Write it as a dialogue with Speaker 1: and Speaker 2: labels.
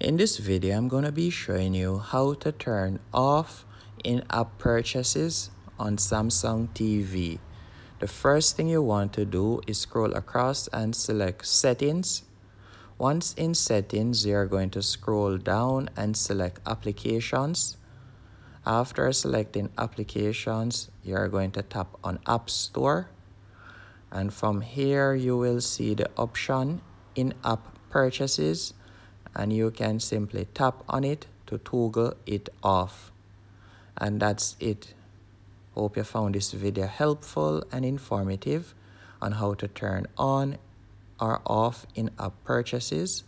Speaker 1: In this video, I'm going to be showing you how to turn off in-app purchases on Samsung TV. The first thing you want to do is scroll across and select settings. Once in settings, you're going to scroll down and select applications. After selecting applications, you're going to tap on App Store. And from here, you will see the option in-app purchases and you can simply tap on it to toggle it off. And that's it. Hope you found this video helpful and informative on how to turn on or off in-app purchases